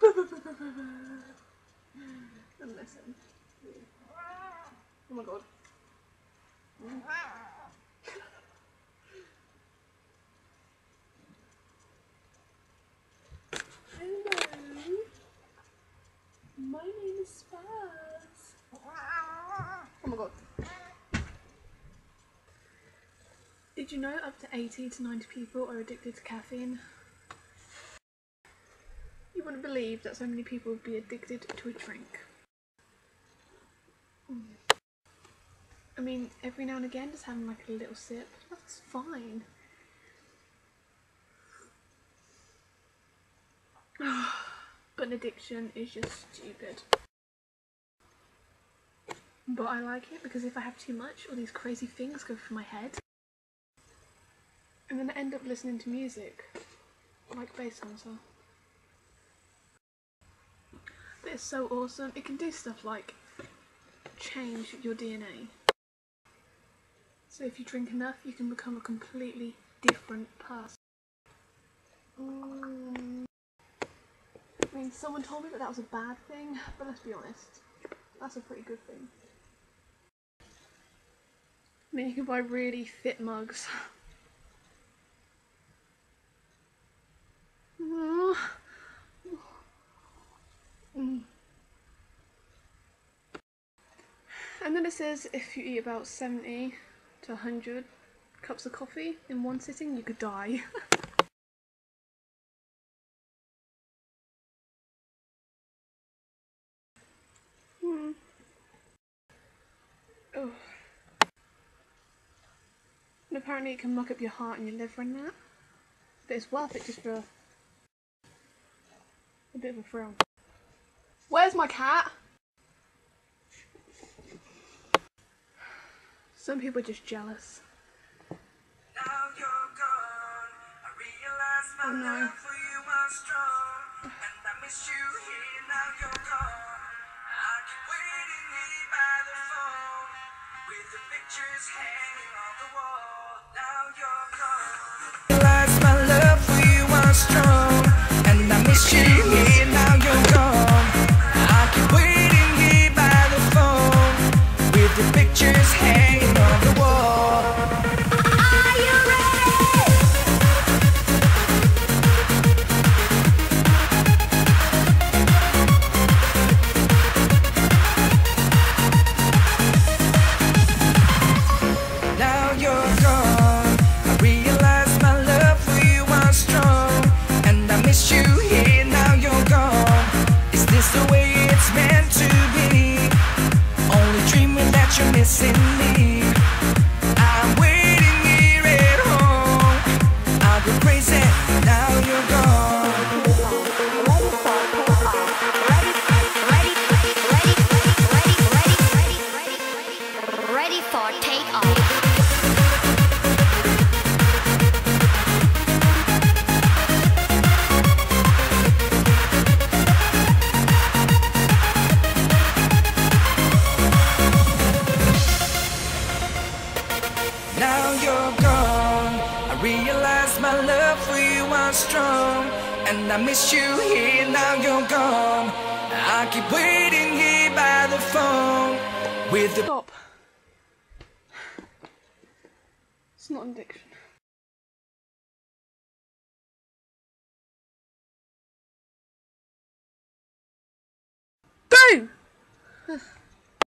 and listen. Oh my god. Hello. My name is Spaz. Oh my god. Did you know up to 80 to 90 people are addicted to caffeine? Wouldn't believe that so many people would be addicted to a drink. Mm. I mean, every now and again, just having like a little sip, that's fine. but an addiction is just stupid. But I like it because if I have too much, all these crazy things go through my head. And then I end up listening to music, like Basshunter. It's so awesome. It can do stuff like change your DNA. So if you drink enough, you can become a completely different person. Mm. I mean, someone told me that that was a bad thing, but let's be honest, that's a pretty good thing. I mean, you can buy really fit mugs. And then it says if you eat about 70 to 100 cups of coffee in one sitting, you could die. hmm. Oh. And apparently it can muck up your heart and your liver and that. But it's worth it just for a, a bit of a thrill. Where's my cat? Some people are just jealous. Oh no. pictures hanging on the wall. Now you're gone. I'll crazy. Now you're gone. My love for you was strong, and I miss you here. Now you're gone. I keep waiting here by the phone with the stop. It's not an addiction. Go.